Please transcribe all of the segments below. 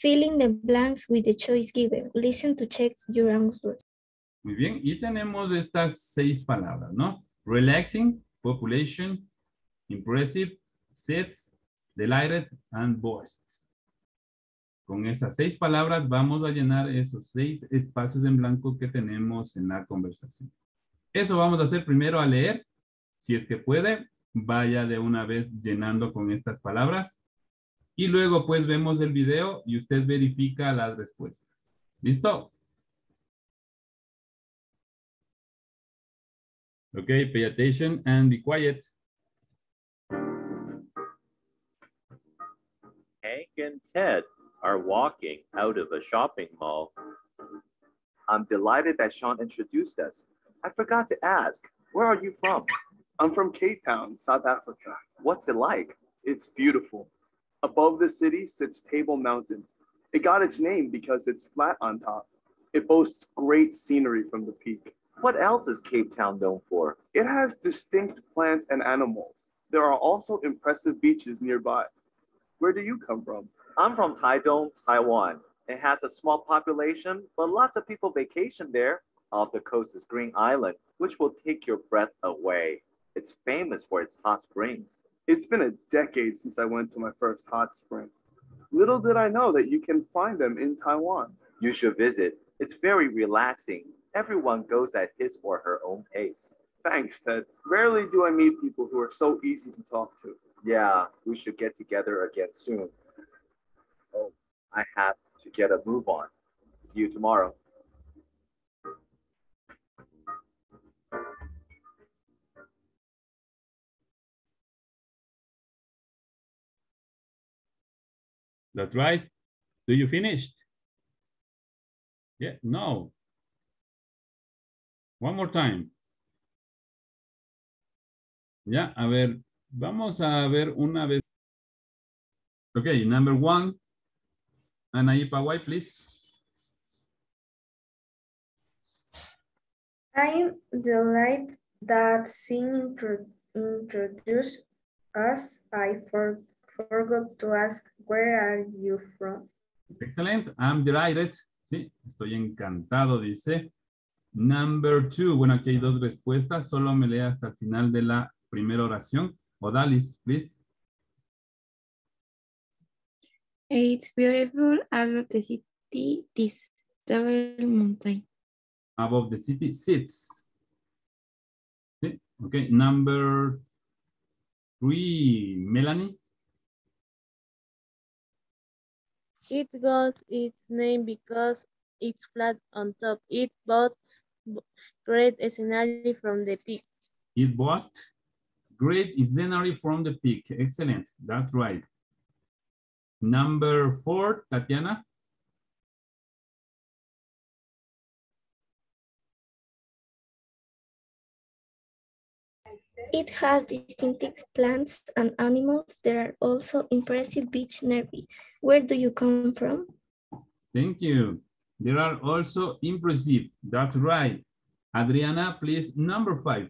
Fill in the blanks with the choice given. Listen to check your answer. Muy bien, y tenemos estas seis palabras, ¿no? Relaxing, population, impressive, sets, delighted, and boasts. Con esas seis palabras vamos a llenar esos seis espacios en blanco que tenemos en la conversación. Eso vamos a hacer primero a leer. Si es que puede, vaya de una vez llenando con estas palabras. Y luego pues vemos el video y usted verifica las respuestas. ¿Listo? Okay, pay attention and be quiet. Hank and Ted are walking out of a shopping mall. I'm delighted that Sean introduced us. I forgot to ask, where are you from? I'm from Cape Town, South Africa. What's it like? It's beautiful. Above the city sits Table Mountain. It got its name because it's flat on top. It boasts great scenery from the peak. What else is Cape Town known for? It has distinct plants and animals. There are also impressive beaches nearby. Where do you come from? I'm from Taidong, Taiwan. It has a small population, but lots of people vacation there. Off the coast is Green Island, which will take your breath away. It's famous for its hot springs. It's been a decade since I went to my first hot spring. Little did I know that you can find them in Taiwan. You should visit. It's very relaxing. Everyone goes at his or her own pace. Thanks, Ted. Rarely do I meet people who are so easy to talk to. Yeah, we should get together again soon. Oh, I have to get a move on. See you tomorrow. That's right. Do you finished? Yeah, no. One more time. Ya, a ver, vamos a ver una vez. Okay, number one. Anaí Pawai, please. I'm delighted that Sin introduced us. I for forgot to ask, where are you from? Excellent. I'm delighted. Sí, estoy encantado, dice. Number two. Bueno, aquí hay dos respuestas. Solo me lea hasta el final de la primera oración. Odalis, please. It's beautiful above the city, this table mountain. Above the city sits. Sí, okay. Number three. Melanie. It got its name because it's flat on top. It boasts great scenery from the peak. It boasts great scenery from the peak. Excellent. That's right. Number four, Tatiana. It has distinctive plants and animals. There are also impressive beach nearby. Where do you come from? Thank you. There are also impressive. That's right. Adriana, please, number five.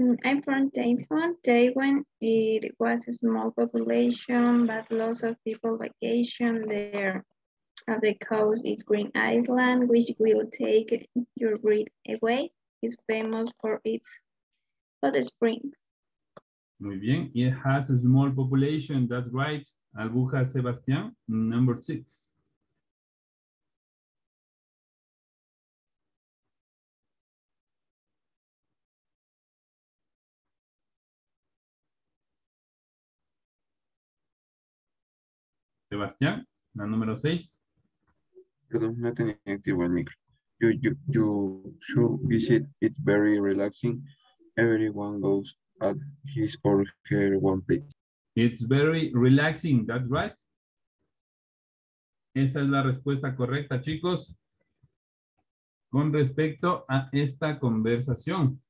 Mm, I'm from Taiwan. Taiwan, it was a small population, but lots of people vacation there. At the coast is Green Island, which will take your breath away. It's famous for its hot springs. Muy bien. It has a small population. That's right. Albuja Sebastián, number six. Sebastián, la número seis. Perdón, no tenía activo el micro. You, you, you should visit. It's very relaxing. Everyone goes at his or her one place. It's very relaxing, that's right. Esa es la respuesta correcta, chicos. Con respecto a esta conversación.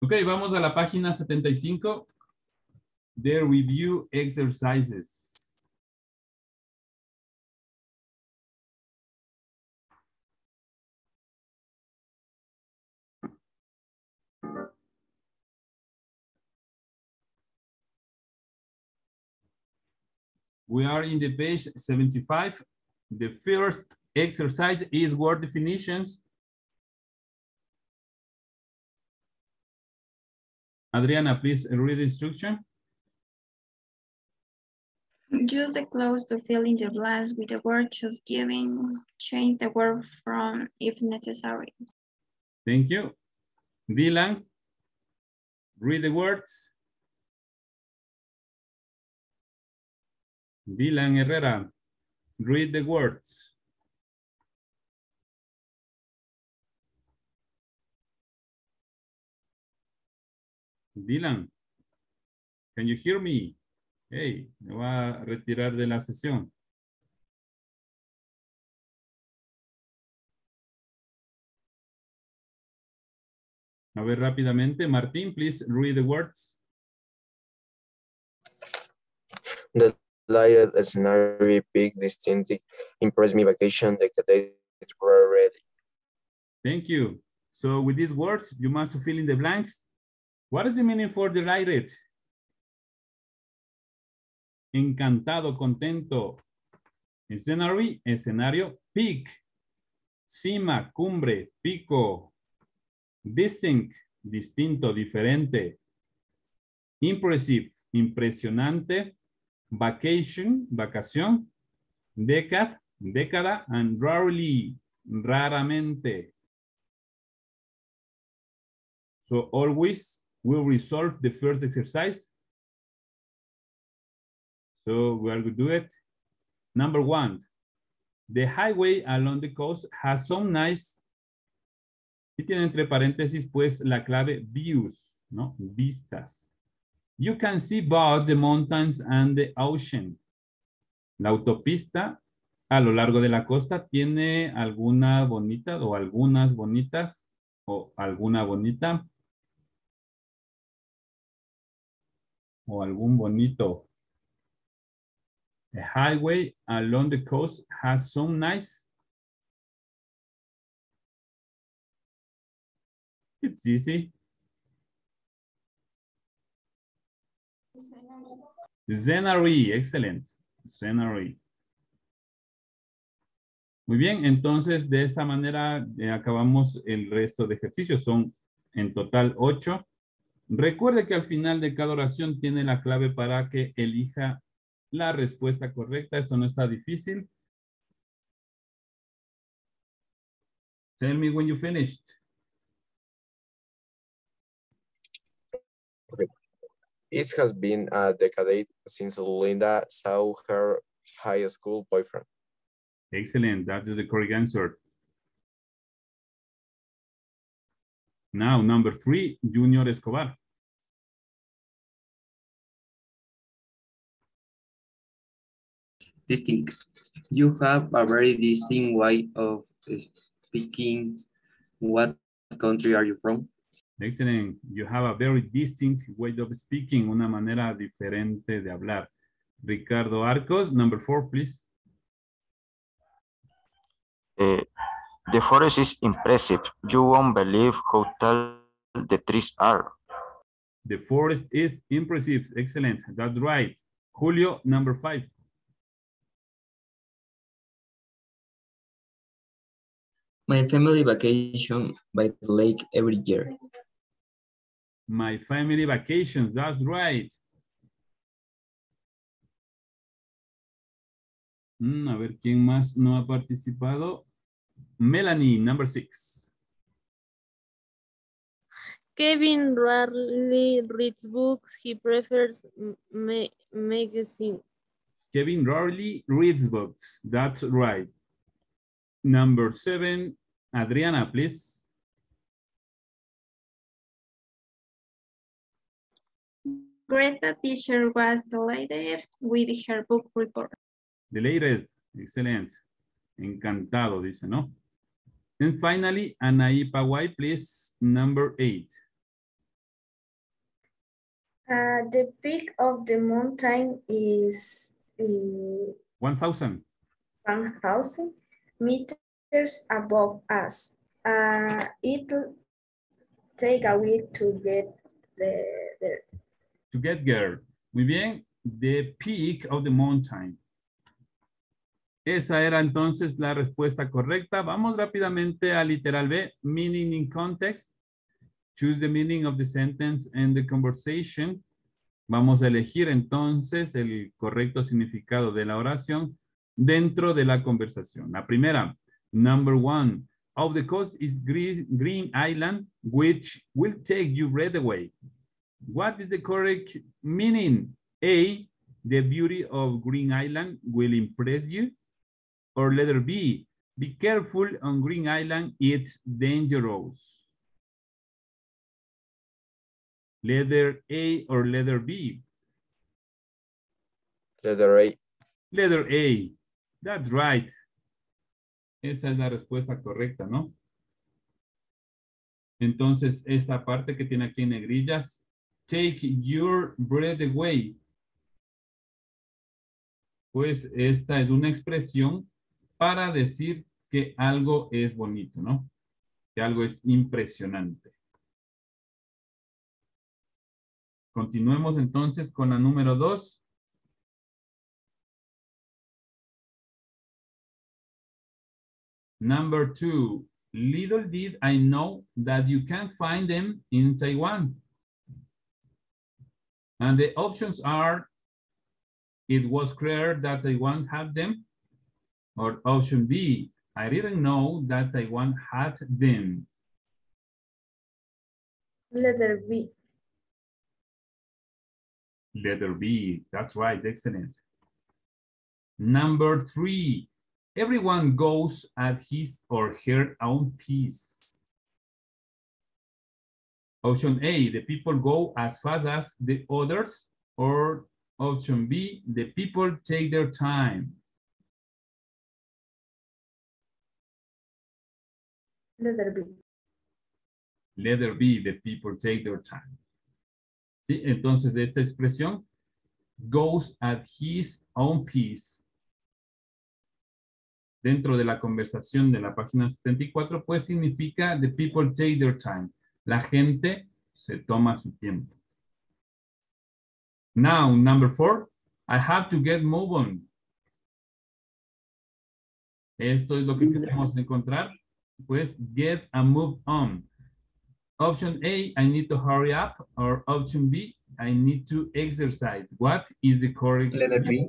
Ok, vamos a la página 75 de Review Exercises. We are in the page 75. The first exercise is word definitions. Adriana, please read the instruction. Use the clause to fill in the blanks with the word just given. Change the word from if necessary. Thank you. Dylan, read the words. Dylan Herrera, read the words. Dylan, can you hear me? Hey, me va a retirar de la sesión. A ver rápidamente, Martín, please read the words. Lighted scenario big distinctive impressed me vacation decade were ready. Thank you. So with these words, you must fill in the blanks. What is the meaning for delighted? Encantado, contento. Scenery, escenario, peak. Cima, cumbre, pico. Distinct, distinto, diferente. Impressive, impresionante. Vacation, vacación. Decade, década. And rarely, raramente. So always we'll resolve the first exercise. So we are going to do it. Number one, the highway along the coast has some nice, y tiene entre paréntesis pues la clave views, ¿no? Vistas. You can see both the mountains and the ocean. La autopista a lo largo de la costa tiene alguna bonita o algunas bonitas o alguna bonita o algún bonito. The highway along the coast has some nice. It's easy. Scenery, excellent. Scenery. Muy bien, entonces de esa manera eh, acabamos el resto de ejercicios. Son en total ocho. Recuerde que al final de cada oración tiene la clave para que elija la respuesta correcta. Esto no está difícil. Tell me when you finished. It has been a decade since Linda saw her high school boyfriend. Excellent. That is the correct answer. Now, number three, Junior Escobar. Distinct. You have a very distinct way of speaking. What country are you from? Excellent. You have a very distinct way of speaking, una manera diferente de hablar. Ricardo Arcos, number four, please. Uh, the forest is impressive. You won't believe how tall the trees are. The forest is impressive. Excellent. That's right. Julio, number five. My family vacation by the lake every year. My family vacations. That's right. Mm, a ver, ¿quién más no ha participado? Melanie, number six. Kevin rarely reads books. He prefers ma magazine. Kevin rarely reads books. That's right. Number seven, Adriana, please. Greta teacher was delighted with her book report. Delighted. Excellent. Encantado, dice, ¿no? And finally, Anaí Pawai, please, number eight. Uh, the peak of the mountain is uh, 1,000. 1,000 meters above us. Uh, it'll take a week to get there. To get there. Muy bien. The peak of the mountain. Esa era entonces la respuesta correcta. Vamos rápidamente a literal B, meaning in context. Choose the meaning of the sentence and the conversation. Vamos a elegir entonces el correcto significado de la oración dentro de la conversación. La primera, number one, of the coast is Green, Island, which will take you right away. What is the correct meaning? A, the beauty of Green Island will impress you. Or letter B, be careful on Green Island, it's dangerous. Letter A or letter B? Letter A. Letter A. That's right. Esa es la respuesta correcta, ¿no? Entonces, esta parte que tiene aquí en negrillas, take your breath away. Pues esta es una expresión para decir que algo es bonito, ¿no? Que algo es impresionante. Continuemos entonces con la número dos. Number two, little did I know that you can find them in Taiwan. And the options are, it was clear that Taiwan had them. Or option B, I didn't know that Taiwan had them. Letter B. Letter B, that's right, excellent. Number three, everyone goes at his or her own pace. Option A, the people go as fast as the others, or option B, the people take their time. Letter B. Letter B, the people take their time. ¿Sí? Entonces, de esta expresión, goes at his own pace. Dentro de la conversación de la página 74, pues significa the people take their time. La gente se toma su tiempo. Now, number four, I have to get moving. Esto es lo que queremos encontrar. Pues get a move on. Option A, I need to hurry up. Or option B, I need to exercise. What is the correct? Letter B.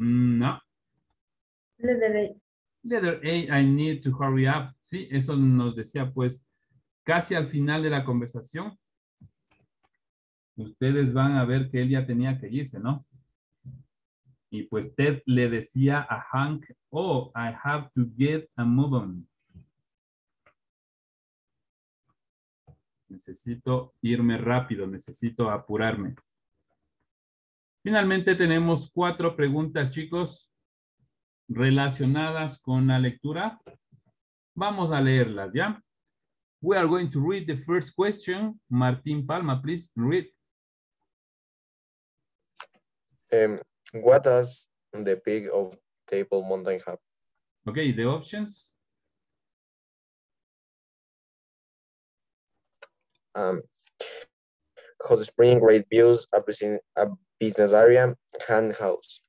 Mm, No. Letter A. Letter A, I need to hurry up. Sí, eso nos decía pues casi al final de la conversación. Ustedes van a ver que él ya tenía que irse, ¿no? Y pues Ted le decía a Hank, oh, I have to get a move on. Necesito irme rápido, necesito apurarme. Finalmente tenemos cuatro preguntas, chicos, relacionadas con la lectura. Vamos a leerlas, ¿ya? We are going to read the first question. Martín Palma, please read. Um, what does the peak of Table Mountain have? Okay, the options. Um, hot spring, great views, a, business, a business area, hand house.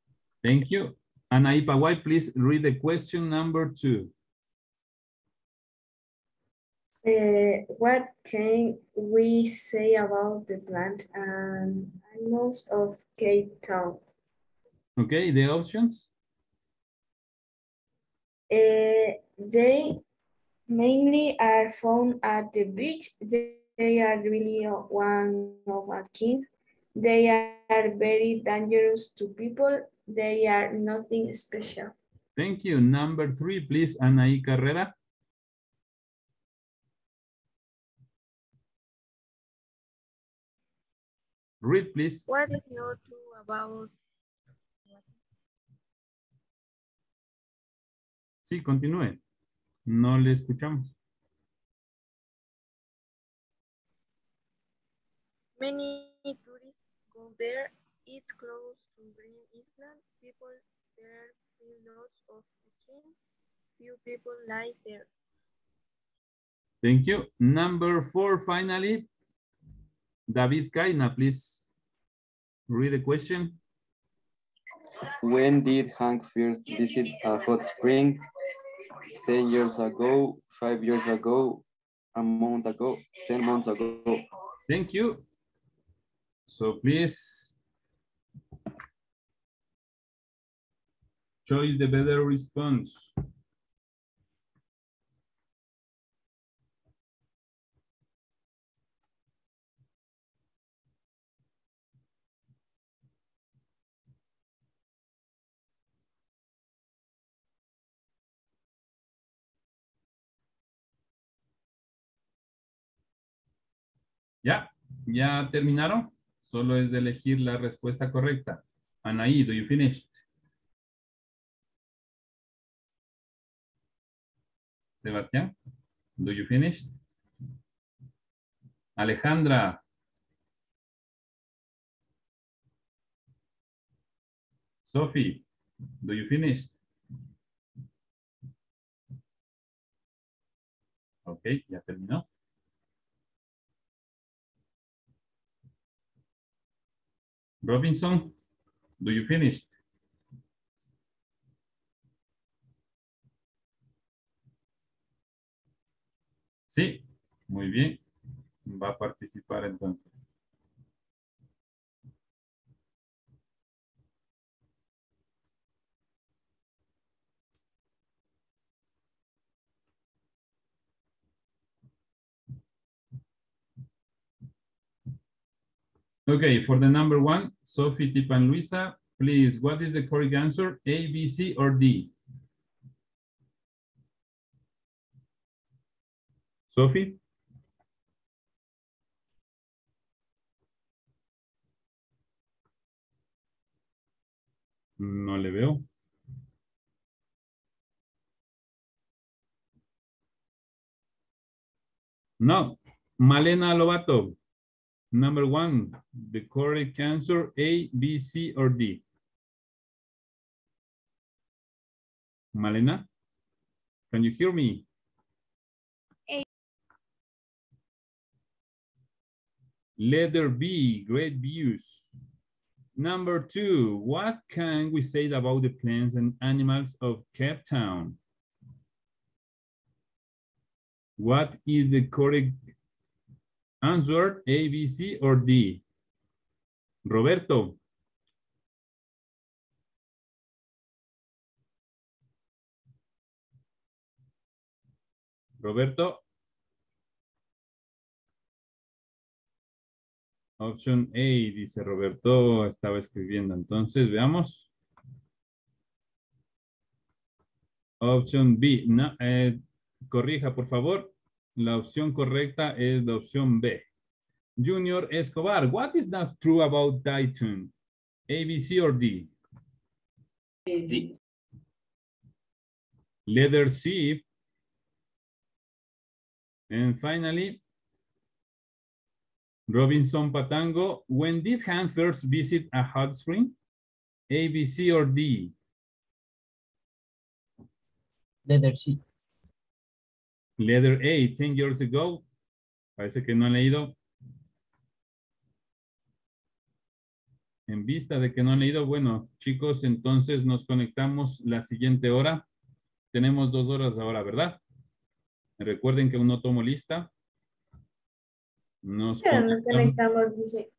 Thank you. Anaipa White, please read the question number two. Uh, what can we say about the plants and animals of Cape Town? Okay, the options. Uh, they mainly are found at the beach. They, they are really one of a kind. They are very dangerous to people. They are nothing special. Thank you. Number three, please, Anaí Carrera. Read, please. What is you true about Sí, continúe. No le escuchamos. many tourists go there? It's close to Green Island. People there feel lots of stream. Few people live there. Thank you. Number four, finally. David Kaina, please read the question. When did Hank first visit a hot spring? 10 years ago, five years ago, a month ago, 10 months ago. Thank you. So please choose the better response. ¿Ya? ¿Ya terminaron? Solo es de elegir la respuesta correcta. Anaí, do you finish? Sebastián, do you finish? Alejandra. Sophie, do you finish? Ok, ya terminó. Robinson, do you finish? Sí, muy bien. Va a participar entonces. Okay, for the number one, Sophie, Tip, and Luisa, please, what is the correct answer? A, B, C, or D? Sophie? No le veo. No. Malena Lobato. Number one, the correct answer, A, B, C, or D? Malena, can you hear me? A. Letter B, great views. Number two, what can we say about the plants and animals of Cape Town? What is the correct answer, A, B, C, or D? Roberto. Roberto. Opción A, dice Roberto, estaba escribiendo. Entonces, veamos. Opción B. No, eh, corrija, por favor. La opción correcta es la opción B. Junior Escobar, what is not true about Dayton? A, B, C, or D? D. Letter C. And finally, Robinson Patango, when did Han first visit a hot spring? A, B, C, or D? Letter C. Letter A, 10 years ago. Parece que no han leído. En vista de que no han leído, bueno, chicos, entonces nos conectamos la siguiente hora. Tenemos dos horas ahora, ¿verdad? Recuerden que aún no tomo lista. Nos Pero nos conectamos. conectamos, dice.